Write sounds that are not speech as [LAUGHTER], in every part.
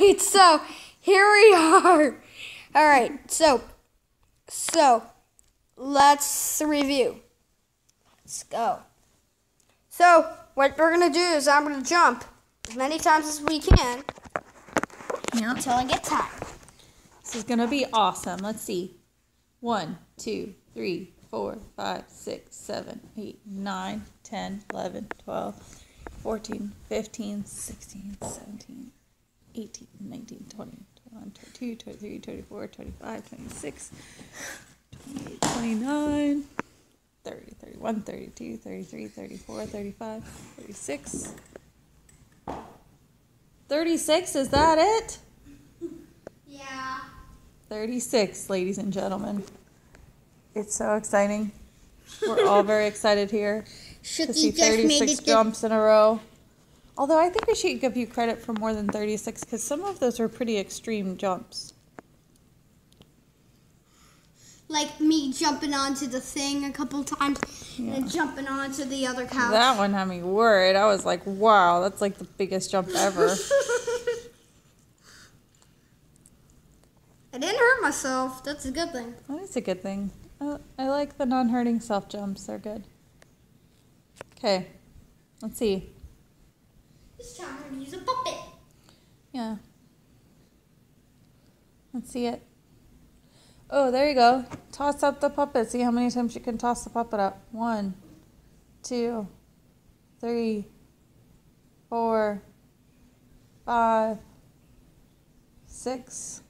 right, so here we are. All right, so so let's review. Let's go. So what we're gonna do is I'm gonna jump as many times as we can Yeah. until I get tired. This is gonna be awesome. Let's see. One, two, three, four, five, six, seven, eight, nine, ten, eleven, twelve, fourteen, fifteen, sixteen, seventeen, eighteen, nineteen, twenty, twenty-one, twenty-two, twenty-three, twenty-four, twenty-five, twenty-six, twenty-eight, twenty-nine, thirty, thirty-one, thirty-two, thirty-three, thirty-four, thirty-five, thirty-six. Thirty-six, is that it? Yeah. 36, ladies and gentlemen. It's so exciting. We're all very [LAUGHS] excited here to see 36 jumps in a row. Although I think we should give you credit for more than 36 because some of those are pretty extreme jumps. Like me jumping onto the thing a couple times Yeah. and jumping onto the other couch. That one had me worried. I was like, wow, that's like the biggest jump ever. [LAUGHS] I didn't hurt myself. That's a good thing. that is a good thing. I, I like the non hurting self jumps, they're good. Okay, let's see. This time we're gonna use a puppet. Yeah. Let's see it. Oh, there you go. Toss up the puppet. See how many times you can toss the puppet up. One, two, three, four, five, six,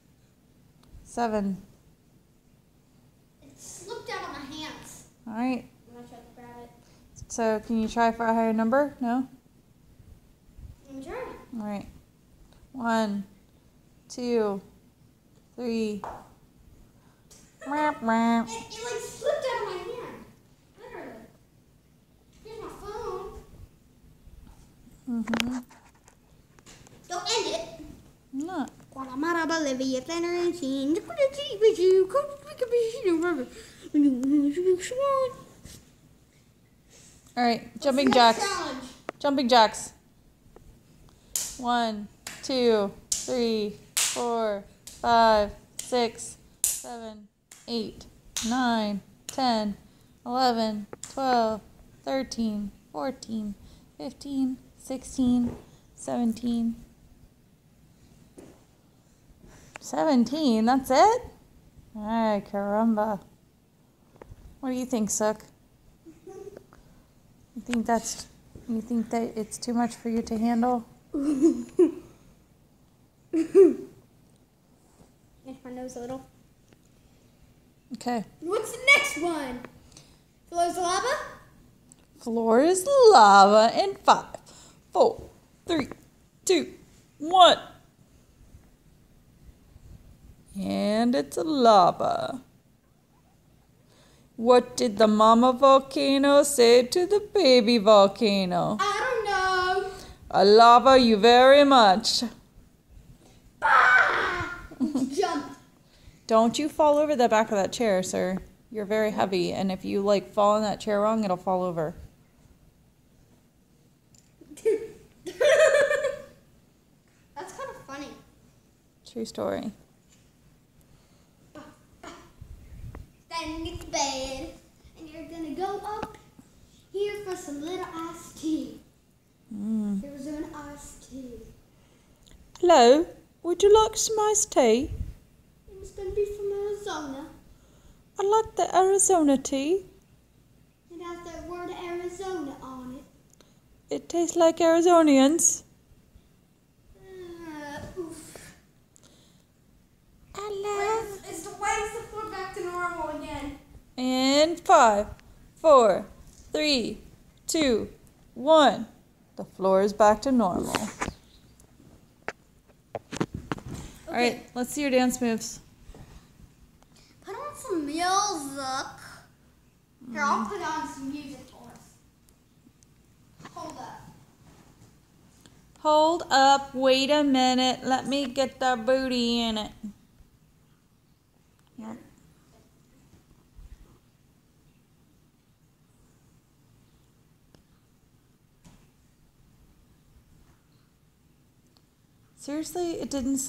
seven. It slipped out of my hands. All right. I'm gonna try to grab it. So, can you try for a higher number? No? Let me try. All right. One, two, three. It, it like slipped out of my hand. Literally. Here's my phone. Mm-hmm. Don't end it. No. Guatemala, Bolivia, Flanders, and Chile. Look what I did with you. Come to pick up a sheet of rubber. All right, jumping jacks. Jumping jacks. One, two, three, four, five, six, seven, eight, nine, ten, eleven, twelve, thirteen, fourteen, fifteen, sixteen, seventeen. Seventeen, that's it? Ay, caramba. What do you think, Sook? You think that's you think that it's too much for you to handle? [LAUGHS] [LAUGHS] Make my nose a little. Okay. What's the next one? Flows lava? Floor is lava in five, four, three, two, one. And it's a lava. What did the mama volcano say to the baby volcano? I don't know. I love you very much. Don't you fall over the back of that chair, sir. You're very heavy, and if you like fall in that chair wrong, it'll fall over. That's kind of funny. True story. Then it's bed, and you're gonna go up here for some little iced tea. Mm. Arizona iced tea. Hello, would you like some iced tea? It's gonna be from Arizona. I like the Arizona tea. It has that word Arizona on it. It tastes like Arizonians. Uh, oof. Hello. It's the waves that flow back to normal again. And five, four, three, two, one. The floor is back to normal. All right, let's see your dance moves. Put on some music. Here, I'll put on some music for us. Hold up. Hold up, wait a minute. Let me get the booty in it. Yep. Seriously, it didn't.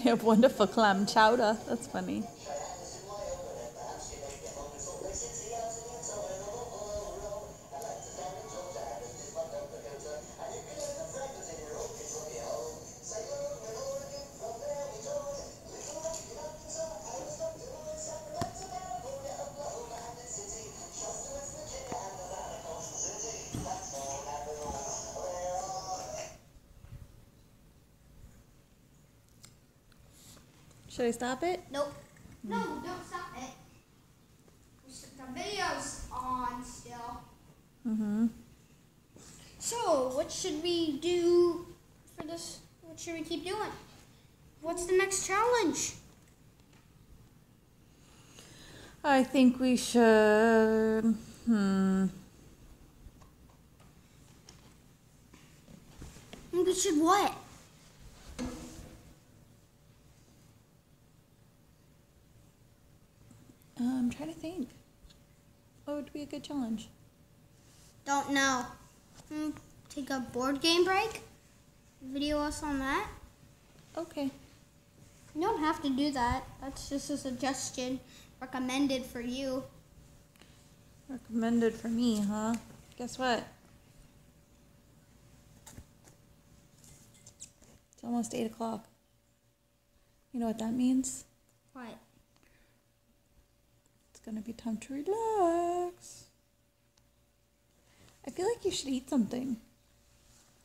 [LAUGHS] You have wonderful clam chowder. That's funny. Should I stop it? Nope. No, don't stop it. The video's on still. Mm-hmm. So, what should we do for this? What should we keep doing? What's the next challenge? I think we should. Hmm. We should what? I'm trying to think. What would be a good challenge? Don't know. Hmm, take a board game break? Video us on that? Okay. You don't have to do that. That's just a suggestion recommended for you. Recommended for me, huh? Guess what? It's almost 8 o'clock. You know what that means? What? It's gonna be time to relax. I feel like you should eat something.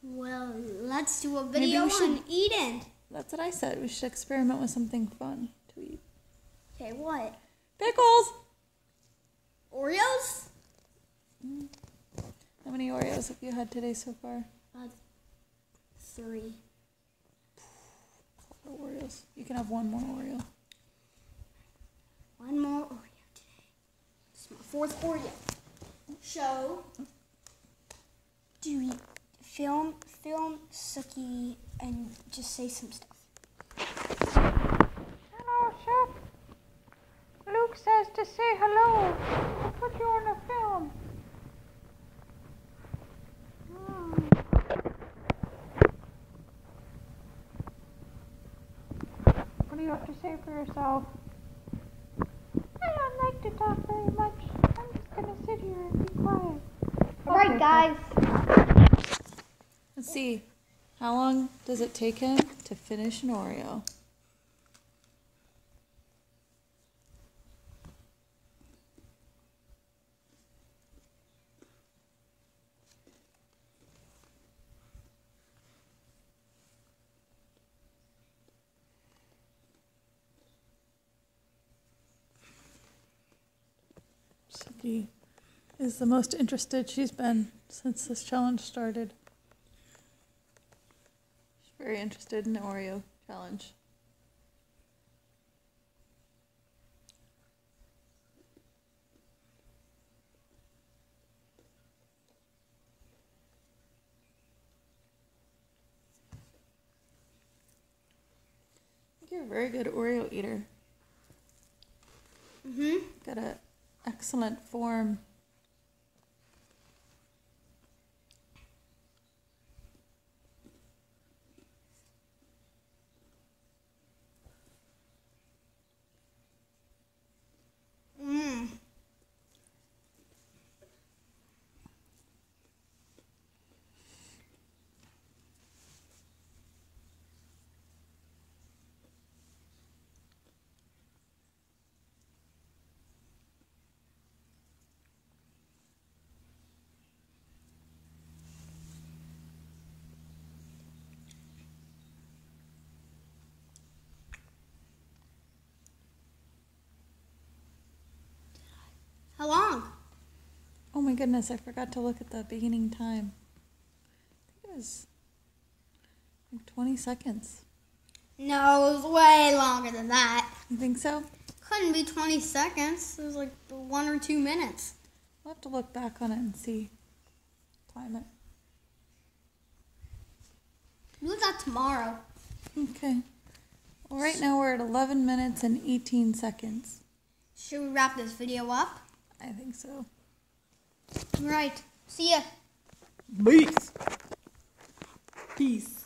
Well, let's do a Maybe video we should- on eating. That's what I said. We should experiment with something fun to eat. Okay, what? Pickles! Oreos? How many Oreos have you had today so far? Uh, three. A lot of Oreos. You can have one more Oreo. One more Oreo today. This is my fourth Oreo. So, do we film, film Suki and just say some stuff? Hello, Chef. Luke says to say hello. I'll put you on the film. Hmm. What do you have to say for yourself? I don't like to talk very much. I'm just gonna sit here and be quiet. Alright, Okay, guys. Let's see. How long does it take him to finish an Oreo? Becky is the most interested she's been since this challenge started. She's very interested in the Oreo challenge. I think you're a very good Oreo eater. Mm-hmm. Got a excellent form. Mm. How long? Oh my goodness, I forgot to look at the beginning time. I think it was like 20 seconds. No, it was way longer than that. You think so? Couldn't be 20 seconds. It was like one or two minutes. I'll have to look back on it and see. Time it. Do that tomorrow. Okay. Well, right now we're at 11 minutes and 18 seconds. Should we wrap this video up? I think so. Right. See ya. Peace. Peace.